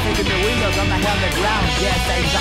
Got my in the windows on the hell the ground. Yes, I